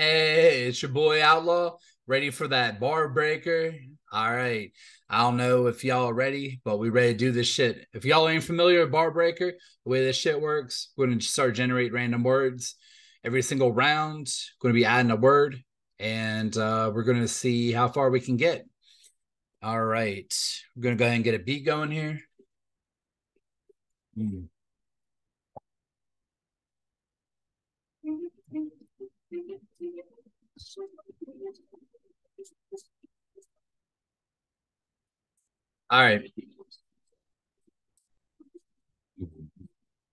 Hey, it's your boy Outlaw, ready for that bar breaker. All right. I don't know if y'all are ready, but we ready to do this shit. If y'all ain't familiar with bar breaker, the way this shit works, we're gonna start generate random words every single round. To be adding a word, and uh, we're gonna see how far we can get. All right, we're gonna go ahead and get a beat going here. Hmm. All right.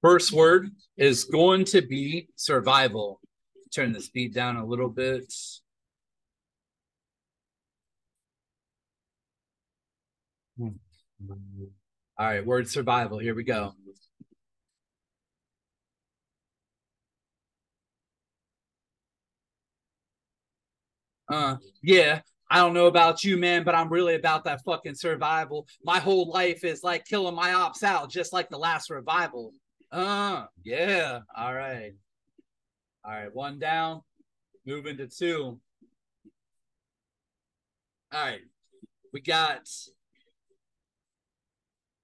First word is going to be survival. Turn the speed down a little bit. All right, word survival. Here we go. Uh, yeah, I don't know about you, man, but I'm really about that fucking survival. My whole life is like killing my ops out, just like the last revival. Uh, yeah. All right. All right. One down. Moving to two. All right. We got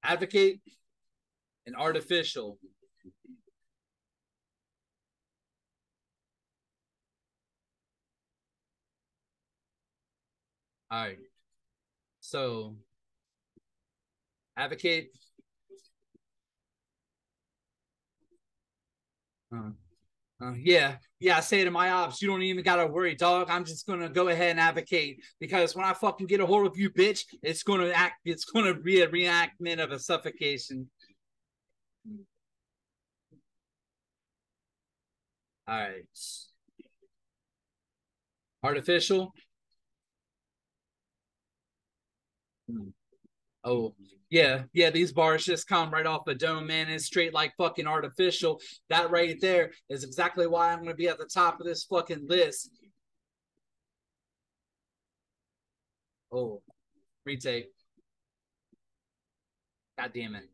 advocate and artificial. All right. So, advocate. Uh, uh, yeah, yeah. I say to my ops, you don't even gotta worry, dog. I'm just gonna go ahead and advocate because when I fucking get a hold of you, bitch, it's gonna act. It's gonna be a reenactment of a suffocation. All right. Artificial. Hmm. Oh, yeah, yeah, these bars just come right off the dome, man. It's straight like fucking artificial. That right there is exactly why I'm gonna be at the top of this fucking list. Oh, retake. God damn it.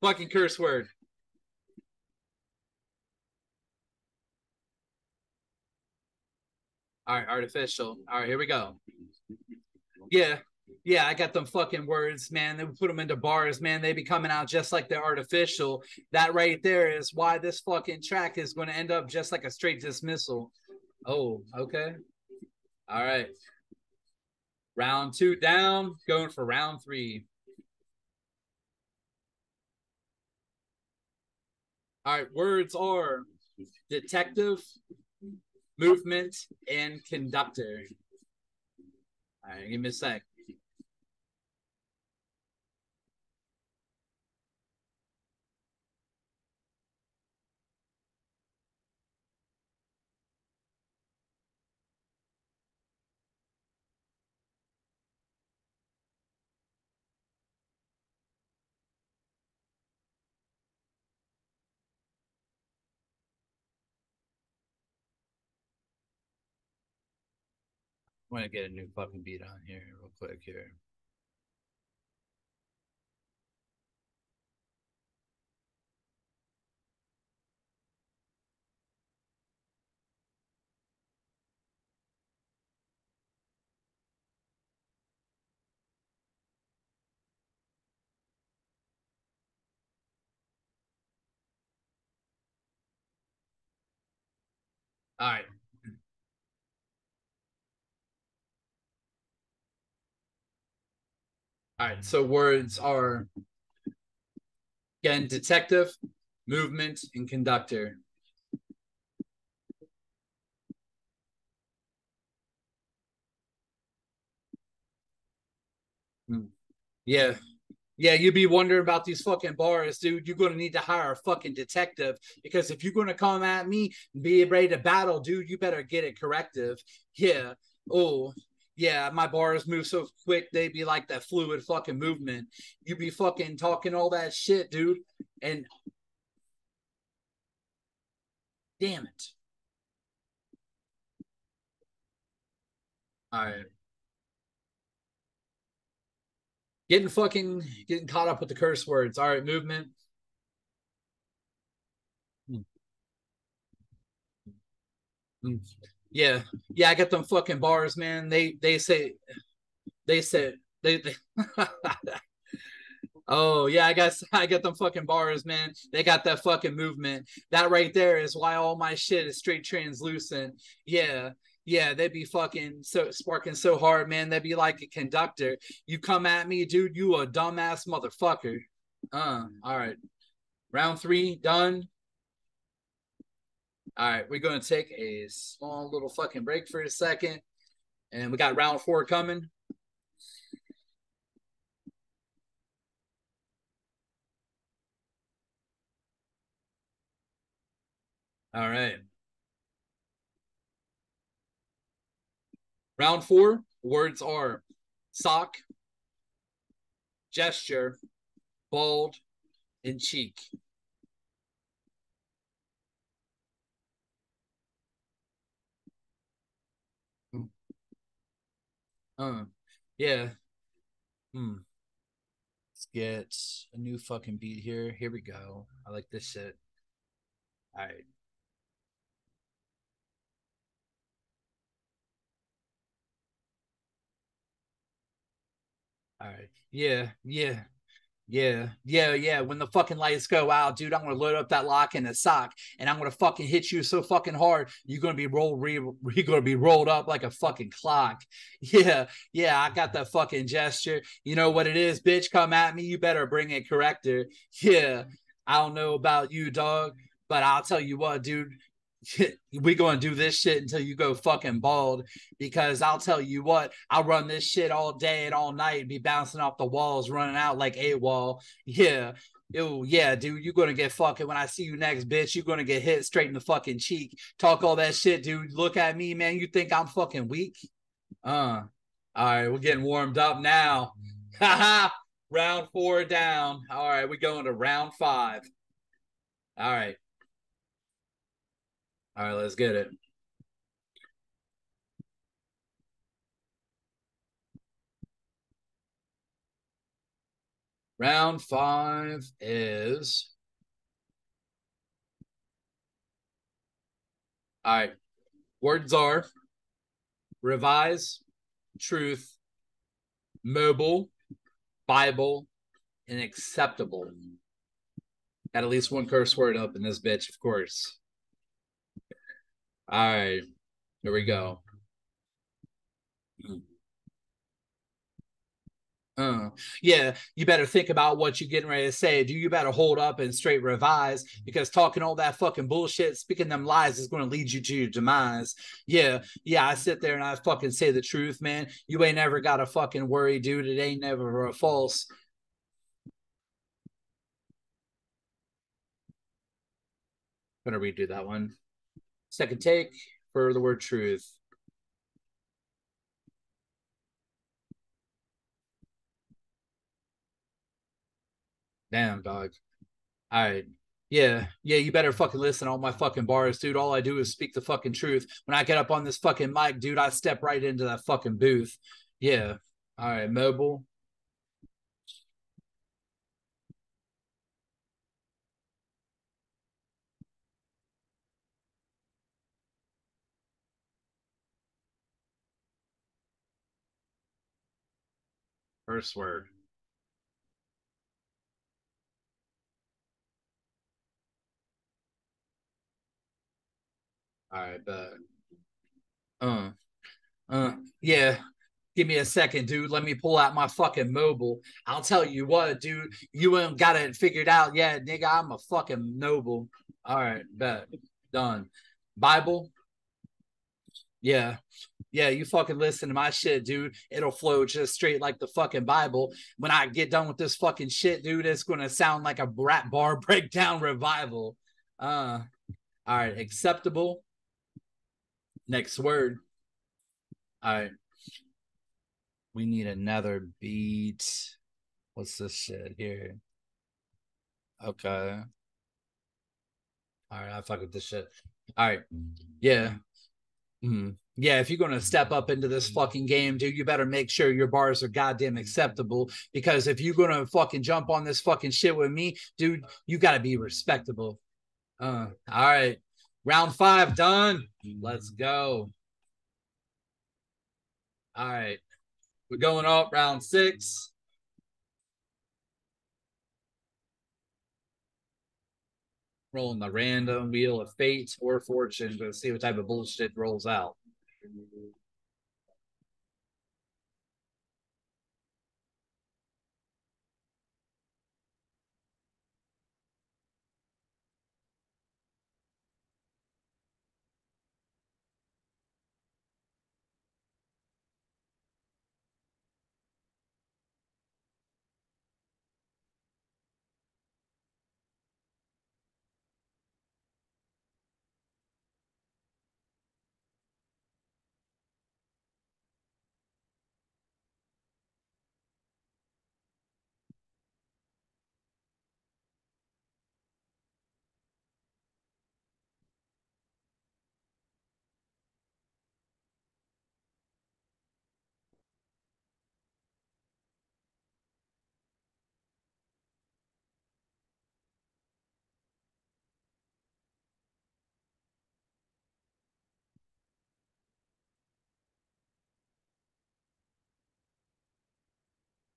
Fucking curse word. All right, artificial. All right, here we go. Yeah, yeah, I got them fucking words, man. They put them into bars, man. They be coming out just like they're artificial. That right there is why this fucking track is going to end up just like a straight dismissal. Oh, okay. All right. Round two down, going for round three. All right, words are detective, movement, and conductor. All right, give me a sec. I'm gonna get a new fucking beat on here real quick here. All right. All right. So words are again detective, movement, and conductor. Hmm. Yeah. Yeah, you'd be wondering about these fucking bars, dude. You're gonna need to hire a fucking detective because if you're gonna come at me and be ready to battle, dude, you better get it corrective. Yeah. Oh, yeah, my bars move so quick, they be like that fluid fucking movement. You be fucking talking all that shit, dude. And damn it. All right. Getting fucking getting caught up with the curse words. All right, movement. Mm. Yeah, yeah, I got them fucking bars, man. They they say they said they, they Oh yeah, I guess I got them fucking bars, man. They got that fucking movement. That right there is why all my shit is straight translucent. Yeah, yeah, they'd be fucking so sparking so hard, man. They'd be like a conductor. You come at me, dude, you a dumbass motherfucker. Uh, all right. Round three done. All right, we're gonna take a small little fucking break for a second. And we got round four coming. All right. Round four words are sock, gesture, bald, and cheek. Uh, yeah. Hmm. Let's get a new fucking beat here. Here we go. I like this shit. All right. All right. Yeah. Yeah. Yeah, yeah, yeah. When the fucking lights go out, dude, I'm gonna load up that lock in the sock, and I'm gonna fucking hit you so fucking hard, you're gonna be rolled, re- you're gonna be rolled up like a fucking clock. Yeah, yeah. I got that fucking gesture. You know what it is, bitch? Come at me. You better bring a corrector. Yeah. I don't know about you, dog, but I'll tell you what, dude we going to do this shit until you go fucking bald because I'll tell you what, I'll run this shit all day and all night, be bouncing off the walls, running out like a wall. Yeah. Oh yeah, dude, you're gonna get fucking when I see you next, bitch. You're gonna get hit straight in the fucking cheek. Talk all that shit, dude. Look at me, man. You think I'm fucking weak? Uh, all right, we're getting warmed up now. Haha, round four down. All right, we're going to round five. All right. All right, let's get it. Round five is. All right. Words are revise, truth, mobile, Bible, and acceptable. Got at least one curse word up in this bitch, of course. All right, here we go. Uh, yeah, you better think about what you're getting ready to say. Do you better hold up and straight revise because talking all that fucking bullshit, speaking them lies is going to lead you to your demise. Yeah, yeah, I sit there and I fucking say the truth, man. You ain't never got to fucking worry, dude. It ain't never a false. I'm gonna redo that one. Second take for the word truth. Damn, dog. All right. Yeah, yeah, you better fucking listen to all my fucking bars, dude. All I do is speak the fucking truth. When I get up on this fucking mic, dude, I step right into that fucking booth. Yeah. All right, mobile. First word. All right, but uh, uh, yeah. Give me a second, dude. Let me pull out my fucking mobile. I'll tell you what, dude. You ain't got it figured out yet, nigga. I'm a fucking noble. All right, bet. Done. Bible. Yeah. Yeah, you fucking listen to my shit, dude. It'll flow just straight like the fucking Bible. When I get done with this fucking shit, dude, it's gonna sound like a rap bar breakdown revival. Uh all right, acceptable. Next word. All right. We need another beat. What's this shit here? Okay. All right, I fuck with this shit. All right. Yeah. Mm-hmm. Yeah, if you're going to step up into this fucking game, dude, you better make sure your bars are goddamn acceptable. Because if you're going to fucking jump on this fucking shit with me, dude, you got to be respectable. Uh, all right. Round five done. Let's go. All right. We're going up round six. Rolling the random wheel of fate or fortune to see what type of bullshit rolls out.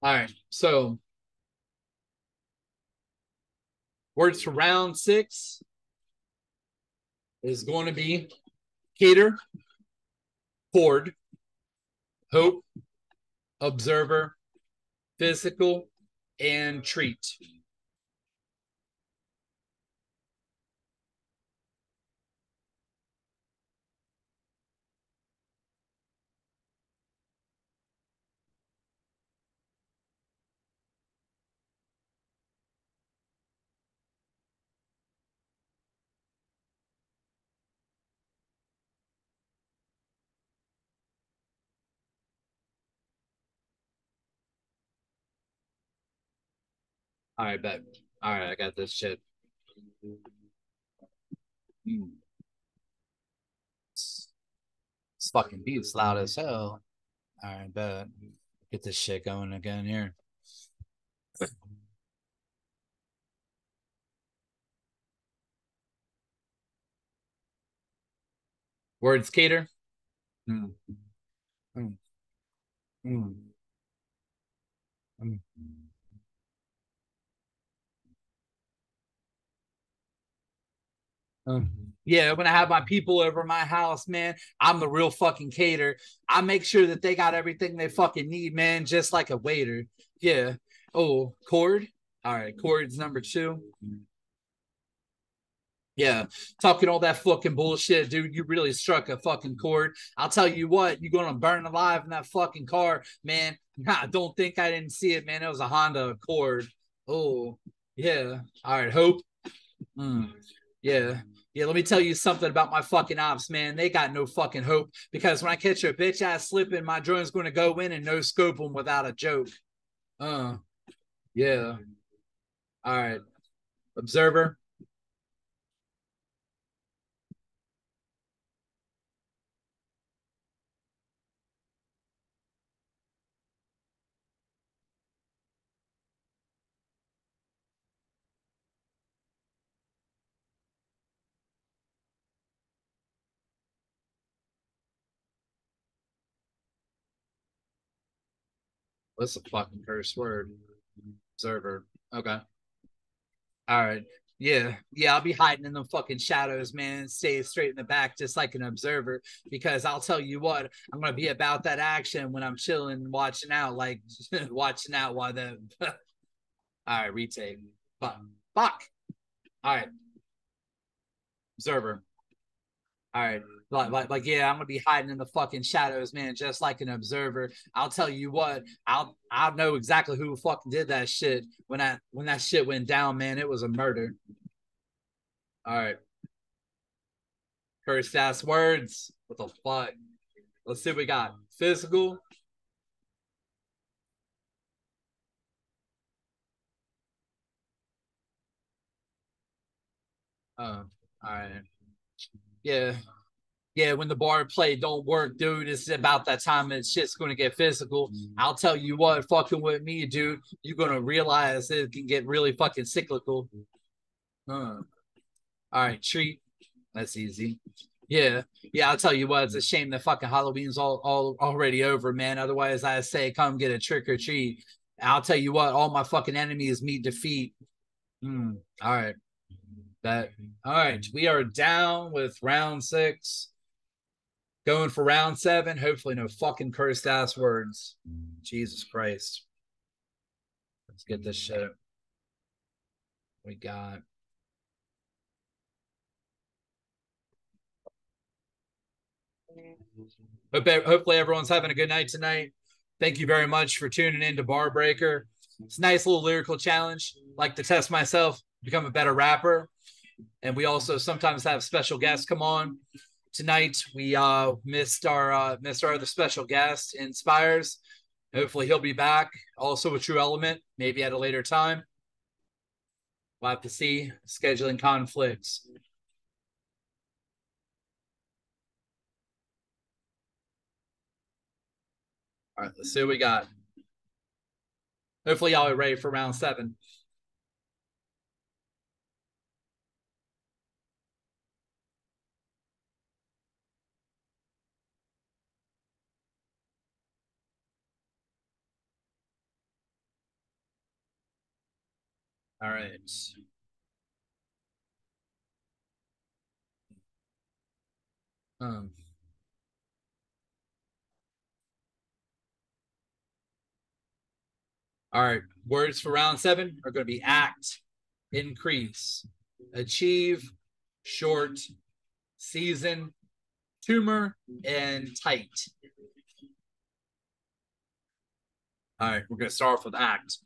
All right. So words for round six is going to be cater, hoard, hope, observer, physical, and treat. All right, bet. All right, I got this shit. It's, it's fucking beats loud as hell. All right, bet. Get this shit going again here. Words cater. Mm. Mm. Mm. Um, yeah, when I have my people over my house, man, I'm the real fucking cater. I make sure that they got everything they fucking need, man, just like a waiter. Yeah. Oh, cord. All right, cord's number two. Yeah, talking all that fucking bullshit, dude. You really struck a fucking chord. I'll tell you what, you're gonna burn alive in that fucking car, man. I don't think I didn't see it, man. It was a Honda Accord. Oh, yeah. All right, hope. Mm. Yeah. Yeah, let me tell you something about my fucking ops, man. They got no fucking hope because when I catch a bitch ass slipping, my drone's going to go in and no scope them without a joke. Uh, yeah. All right. Observer. What's a fucking curse word? Observer. Okay. All right. Yeah, yeah, I'll be hiding in the fucking shadows, man. Stay straight in the back, just like an observer. Because I'll tell you what, I'm gonna be about that action when I'm chilling, watching out, like watching out while the. All right, retake. Fuck. Fuck. All right. Observer. All right. Like, like, like, yeah, I'm gonna be hiding in the fucking shadows, man, just like an observer. I'll tell you what, I'll I'll know exactly who fucking did that shit when that when that shit went down, man. It was a murder. All right. Cursed ass words. What the fuck? Let's see what we got. Physical. Uh, all right. Yeah yeah, when the bar play don't work, dude, it's about that time and shit's gonna get physical. Mm-hmm. I'll tell you what, fucking with me, dude, you're gonna realize it can get really fucking cyclical. Uh. All right, treat. That's easy. Yeah, yeah. I'll tell you what. It's a shame that fucking Halloween's all all already over, man. Otherwise, I say come get a trick or treat. I'll tell you what. All my fucking enemies meet defeat. Hmm. All right. That. All right. We are down with round six. Going for round seven. Hopefully, no fucking cursed ass words. Jesus Christ. Let's get this shit. We got. Hope, hopefully everyone's having a good night tonight. Thank you very much for tuning in to Bar Breaker. It's a nice little lyrical challenge. Like to test myself, become a better rapper. And we also sometimes have special guests come on. Tonight we uh missed our uh missed our other special guest, Inspires. Hopefully he'll be back. Also a true element, maybe at a later time. We'll have to see scheduling conflicts. All right, let's see what we got. Hopefully, y'all are ready for round seven. All right. Um. All right. Words for round seven are going to be act, increase, achieve, short, season, tumor, and tight. All right. We're going to start off with act.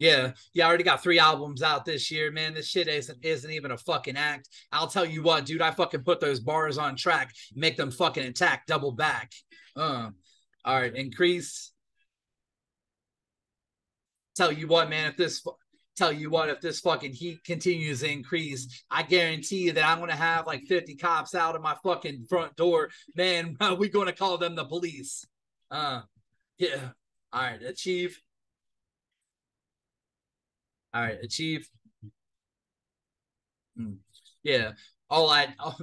Yeah, yeah, I already got three albums out this year, man. This shit isn't isn't even a fucking act. I'll tell you what, dude. I fucking put those bars on track, make them fucking attack, double back. Uh, all right, increase. Tell you what, man. If this, tell you what, if this fucking heat continues to increase, I guarantee you that I'm gonna have like 50 cops out of my fucking front door. Man, we gonna call them the police. Uh, yeah. All right, achieve. All right, achieve. Mm. Yeah, all I oh,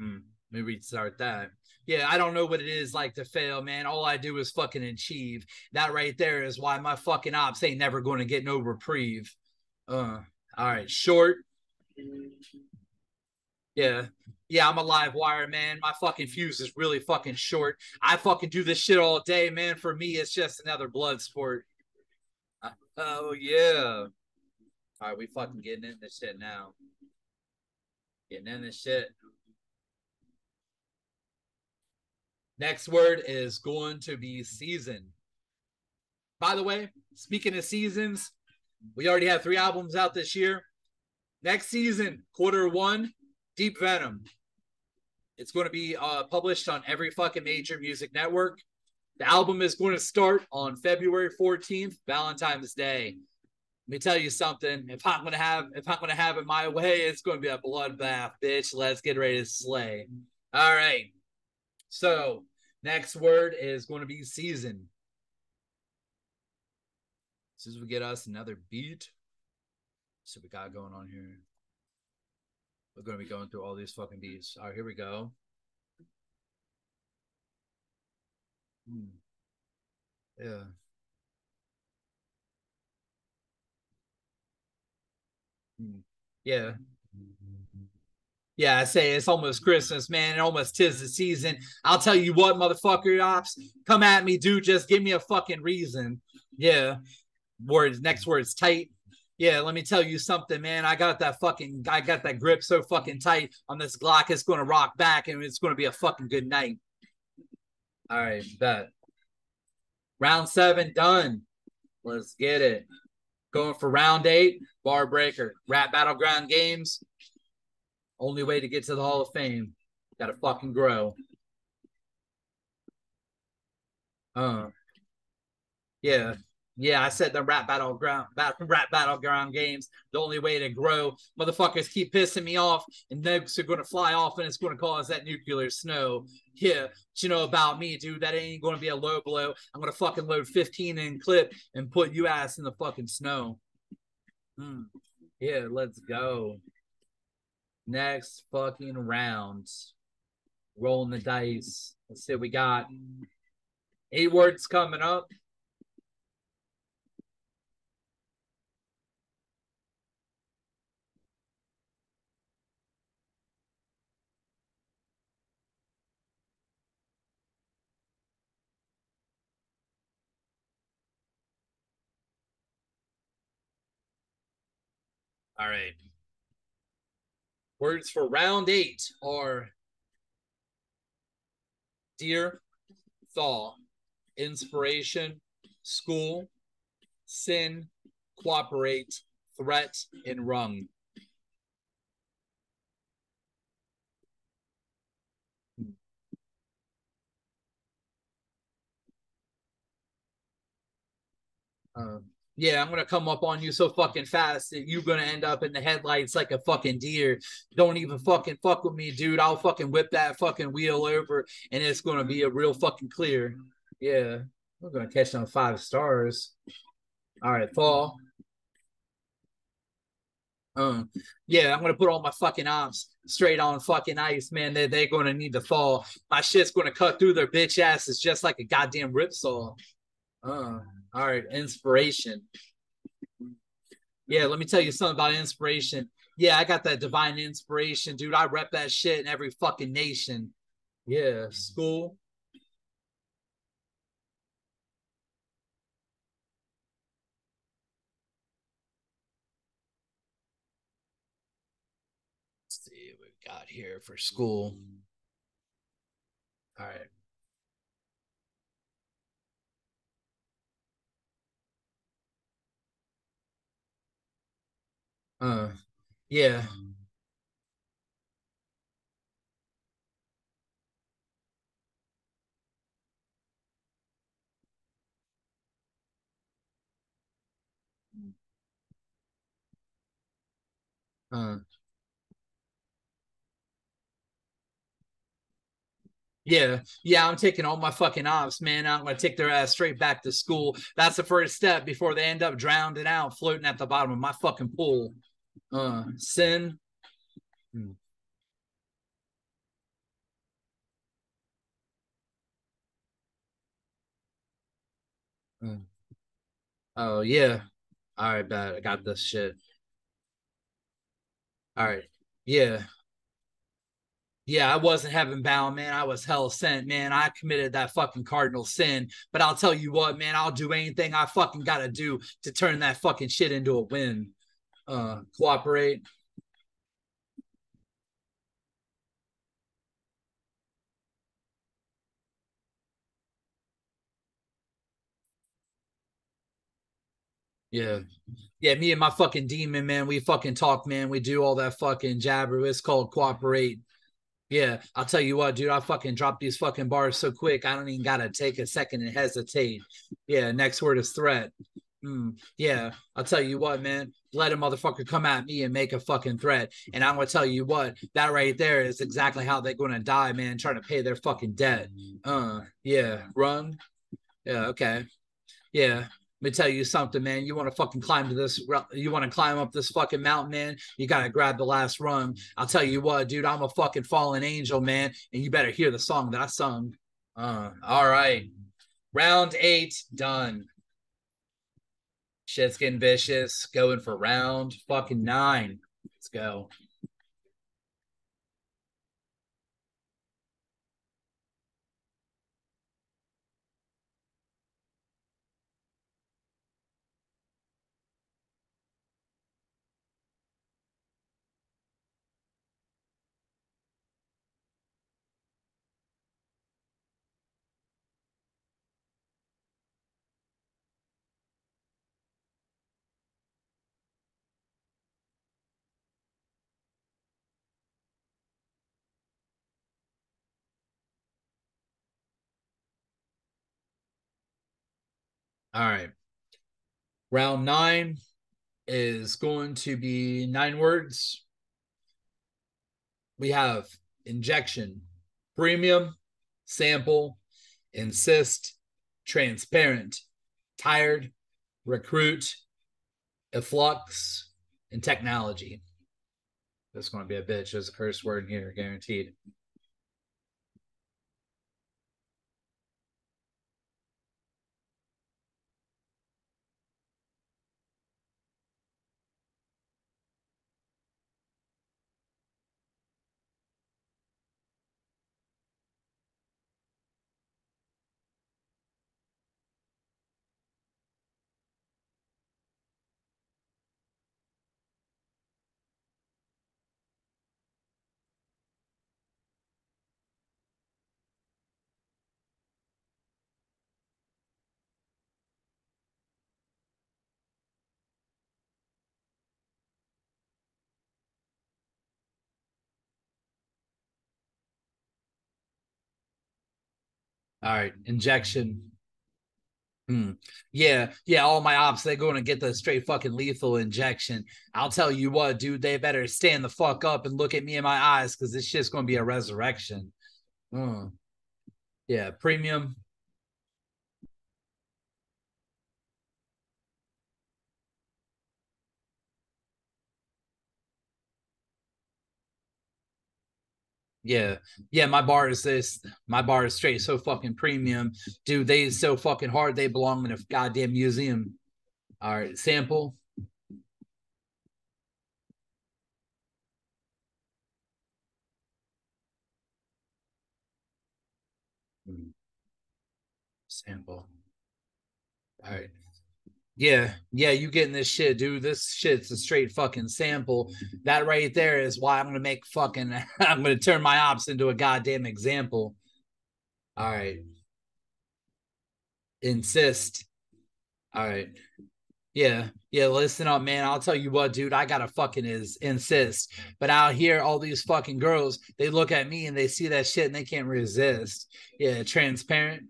mm, maybe start that. Yeah, I don't know what it is like to fail, man. All I do is fucking achieve. That right there is why my fucking ops ain't never going to get no reprieve. Uh, all right, short. Yeah. Yeah, I'm a live wire, man. My fucking fuse is really fucking short. I fucking do this shit all day, man. For me, it's just another blood sport. Uh, oh, yeah. All right, we fucking getting in this shit now. Getting in this shit. Next word is going to be season. By the way, speaking of seasons, we already have three albums out this year. Next season, quarter one, Deep Venom. It's going to be uh, published on every fucking major music network. The album is going to start on February 14th, Valentine's Day. Let me tell you something. If I'm gonna have if I'm gonna have it my way, it's gonna be a bloodbath, bitch. Let's get ready to slay. All right. So next word is going to be season. As soon as we get us another beat. So we got going on here. We're gonna be going through all these fucking beats. All right, here we go. Hmm. Yeah. Yeah. Yeah, I say it's almost Christmas, man. It almost tis the season. I'll tell you what, motherfucker ops, come at me, dude. Just give me a fucking reason. Yeah. Words, next word's tight. Yeah, let me tell you something, man. I got that fucking, I got that grip so fucking tight on this Glock. It's to rock back and it's to be a fucking good night. All right, bet. Round seven done. Let's get it. Going for round eight, bar breaker, rap battleground games. Only way to get to the Hall of Fame. Gotta fucking grow. Uh yeah. Yeah, I said the rap battleground rap battleground games. The only way to grow. Motherfuckers keep pissing me off, and nukes are gonna fly off, and it's gonna cause that nuclear snow. Yeah, you know about me, dude. That ain't gonna be a low blow. I'm gonna fucking load 15 in clip and put you ass in the fucking snow. Hmm. Yeah, let's go. Next fucking round. Rolling the dice. Let's see, what we got eight words coming up. All right. Words for round eight are dear, thaw, inspiration, school, sin, cooperate, threat, and rung. Um, yeah, I'm gonna come up on you so fucking fast that you're gonna end up in the headlights like a fucking deer. Don't even fucking fuck with me, dude. I'll fucking whip that fucking wheel over and it's gonna be a real fucking clear. Yeah, we're gonna catch on five stars. All right, fall. Um, yeah, I'm gonna put all my fucking ops straight on fucking ice, man. They they're gonna need to fall. My shit's gonna cut through their bitch asses just like a goddamn ripsaw. Uh, all right, inspiration. Yeah, let me tell you something about inspiration. Yeah, I got that divine inspiration, dude. I rep that shit in every fucking nation. Yeah, school. Let's see what we got here for school. All right. Uh, yeah. Uh, yeah, yeah, I'm taking all my fucking ops, man. I'm gonna take their ass straight back to school. That's the first step before they end up drowning out, floating at the bottom of my fucking pool. Uh, sin. Hmm. Uh, oh yeah. All right, bet I got this shit. All right. Yeah. Yeah, I wasn't heaven bound, man. I was hell sent, man. I committed that fucking cardinal sin. But I'll tell you what, man, I'll do anything I fucking gotta do to turn that fucking shit into a win. Uh cooperate. Yeah. Yeah, me and my fucking demon, man, we fucking talk, man. We do all that fucking jabber. It's called cooperate. Yeah, I'll tell you what, dude, I fucking drop these fucking bars so quick. I don't even gotta take a second and hesitate. Yeah, next word is threat. Mm, yeah, I'll tell you what, man. Let a motherfucker come at me and make a fucking threat. And I'm gonna tell you what, that right there is exactly how they're gonna die, man, trying to pay their fucking debt. Uh yeah, run. Yeah, okay. Yeah, let me tell you something, man. You want to fucking climb to this, you want to climb up this fucking mountain, man. You got to grab the last rung. I'll tell you what, dude, I'm a fucking fallen angel, man. And you better hear the song that I sung. Uh, all right. Round eight done. Shit's getting vicious. Going for round fucking nine. Let's go. All right. Round nine is going to be nine words. We have injection, premium, sample, insist, transparent, tired, recruit, efflux, and technology. That's going to be a bitch. as a curse word here, guaranteed. All right, injection. Hmm. Yeah, yeah. All my ops, they're going to get the straight fucking lethal injection. I'll tell you what, dude. They better stand the fuck up and look at me in my eyes because this shit's going to be a resurrection. Hmm. Yeah, premium. Yeah, yeah. My bar is this. My bar is straight so fucking premium, dude. They so fucking hard. They belong in a goddamn museum. All right, sample. Hmm. Sample. All right. Yeah, yeah, you getting this shit, dude. This shit's a straight fucking sample. That right there is why I'm gonna make fucking I'm gonna turn my ops into a goddamn example. All right. Insist. All right. Yeah, yeah, listen up, man. I'll tell you what, dude, I gotta fucking is insist. But out here, all these fucking girls, they look at me and they see that shit and they can't resist. Yeah, transparent.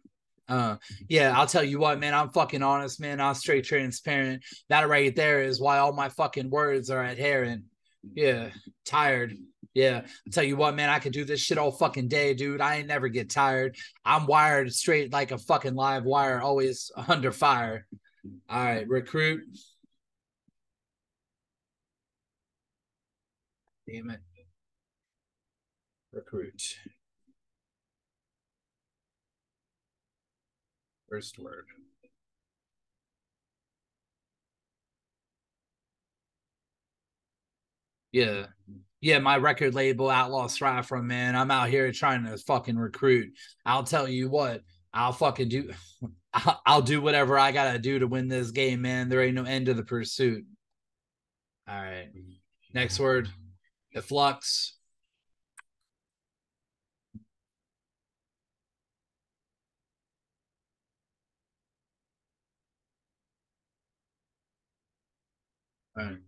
Uh, yeah, I'll tell you what, man. I'm fucking honest, man. I'm straight transparent. That right there is why all my fucking words are adherent. Yeah, tired. Yeah, I'll tell you what, man. I could do this shit all fucking day, dude. I ain't never get tired. I'm wired straight like a fucking live wire, always under fire. All right, recruit. Damn it. Recruit. First word. Yeah. Yeah, my record label, Outlaw Strive from man. I'm out here trying to fucking recruit. I'll tell you what, I'll fucking do I'll do whatever I gotta do to win this game, man. There ain't no end to the pursuit. All right. Next word. Efflux. All right.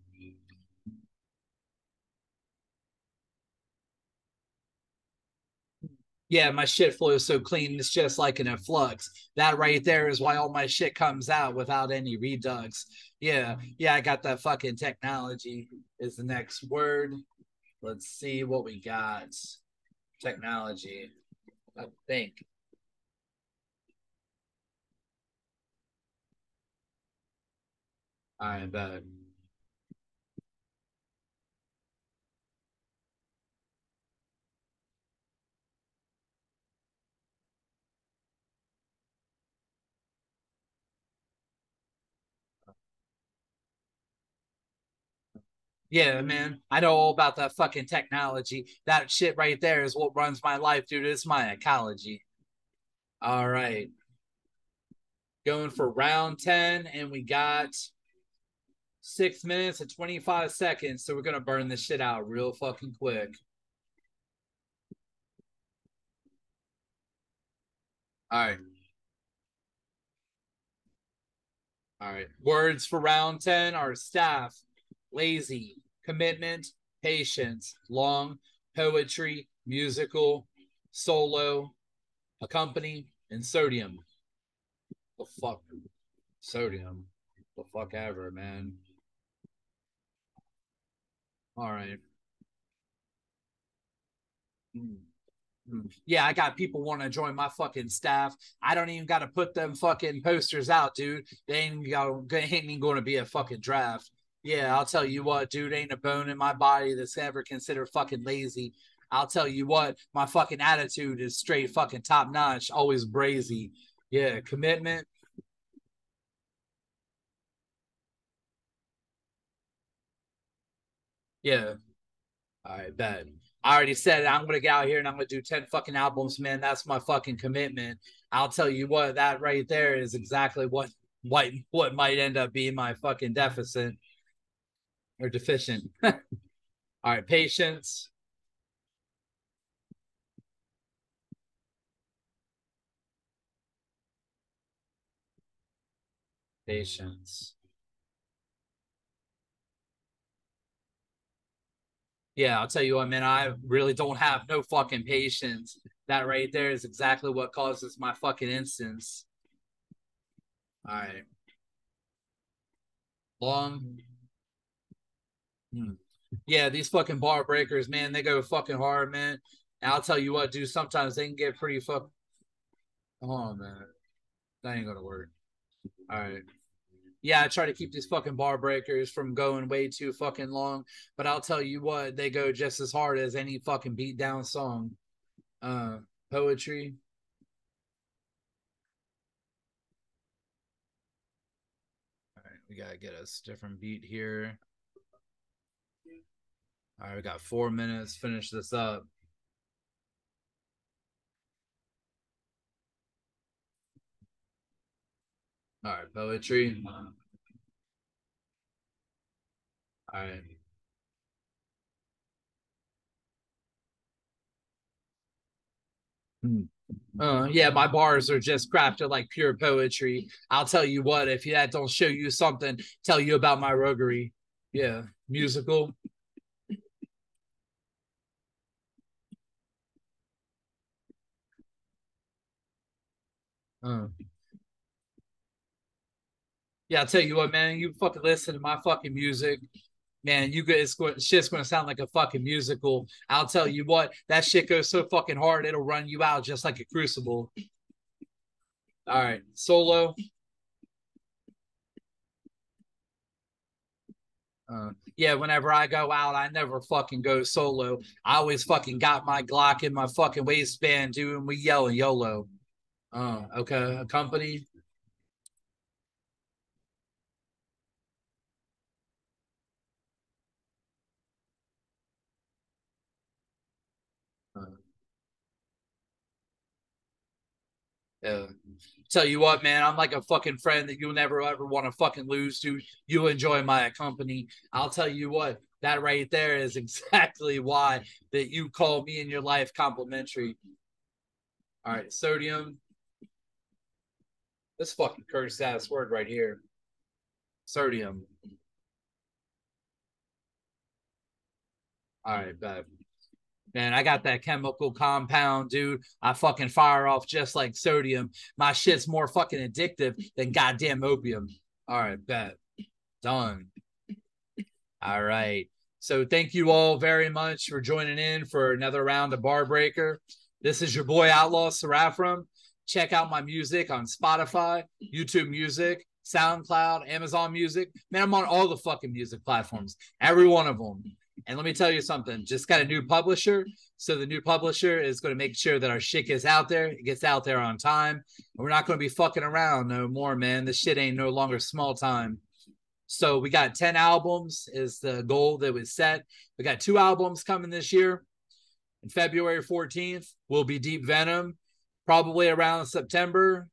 Yeah, my shit flow is so clean. It's just like an efflux. That right there is why all my shit comes out without any redux. Yeah, yeah, I got that fucking technology. Is the next word. Let's see what we got. Technology. I think. I bet. Yeah, man. I know all about that fucking technology. That shit right there is what runs my life, dude. It's my ecology. All right. Going for round 10, and we got six minutes and 25 seconds. So we're going to burn this shit out real fucking quick. All right. All right. Words for round 10 are staff, lazy, commitment, patience, long, poetry, musical, solo, accompany, and sodium. The fuck? Sodium. The fuck ever, man. All right. Mm. Yeah, I got people want to join my fucking staff. I don't even got to put them fucking posters out, dude. They ain't, ain't even going to be a fucking draft. Yeah, I'll tell you what, dude, ain't a bone in my body that's ever considered fucking lazy. I'll tell you what, my fucking attitude is straight fucking top notch, always brazy. Yeah, commitment. Yeah. All right, bet. I already said it. I'm gonna get out here and I'm gonna do 10 fucking albums, man. That's my fucking commitment. I'll tell you what, that right there is exactly what what what might end up being my fucking deficit or deficient. All right, patience. Patience. Yeah, I'll tell you what, man, I really don't have no fucking patience. That right there is exactly what causes my fucking instance. All right. Long. Hmm. Yeah, these fucking bar breakers, man, they go fucking hard, man. And I'll tell you what, dude, sometimes they can get pretty fuck. Oh man. That ain't gonna work. All right yeah, I try to keep these fucking bar breakers from going way too fucking long, but I'll tell you what, they go just as hard as any fucking beat down song. Uh, poetry. All right, we gotta get us different beat here. All right, we got four minutes. Finish this up. All right, poetry. All right. Hmm. Uh, yeah, my bars are just crafted like pure poetry. I'll tell you what, if that don't show you something, tell you about my roguery. Yeah, musical. Uh. Yeah, I'll tell you what, man. You fucking listen to my fucking music, man. You get it's going, shit's gonna sound like a fucking musical. I'll tell you what, that shit goes so fucking hard, it'll run you out just like a crucible. All right, solo. Uh, yeah, whenever I go out, I never fucking go solo. I always fucking got my Glock in my fucking waistband, dude, and we yelling YOLO. Uh, okay, a company. Yeah. Tell you what, man, I'm like a fucking friend that you'll never ever want to fucking lose to. You enjoy my company. I'll tell you what, that right there is exactly why that you call me in your life complimentary. All right, sodium. This fucking cursed ass word right here. Sodium. All right, bad. Man, I got that chemical compound, dude. I fucking fire off just like sodium. My shit's more fucking addictive than goddamn opium. All right, bet. Done. All right. So thank you all very much for joining in for another round of Bar Breaker. This is your boy Outlaw Seraphrim. Check out my music on Spotify, YouTube Music, SoundCloud, Amazon Music. Man, I'm on all the fucking music platforms, every one of them. And let me tell you something, just got a new publisher. So the new publisher is going to make sure that our shit gets out there. It gets out there on time. we're not going to be fucking around no more, man. This shit ain't no longer small time. So we got 10 albums is the goal that was set. We got two albums coming this year. In February 14th will be Deep Venom, probably around September,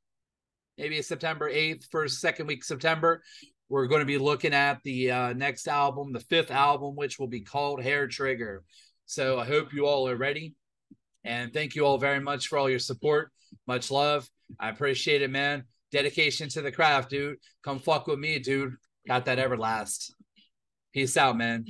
maybe September 8th, first, second week September. We're going to be looking at the uh, next album, the fifth album, which will be called Hair Trigger. So I hope you all are ready. And thank you all very much for all your support. Much love. I appreciate it, man. Dedication to the craft, dude. Come fuck with me, dude. Got that Everlast. Peace out, man.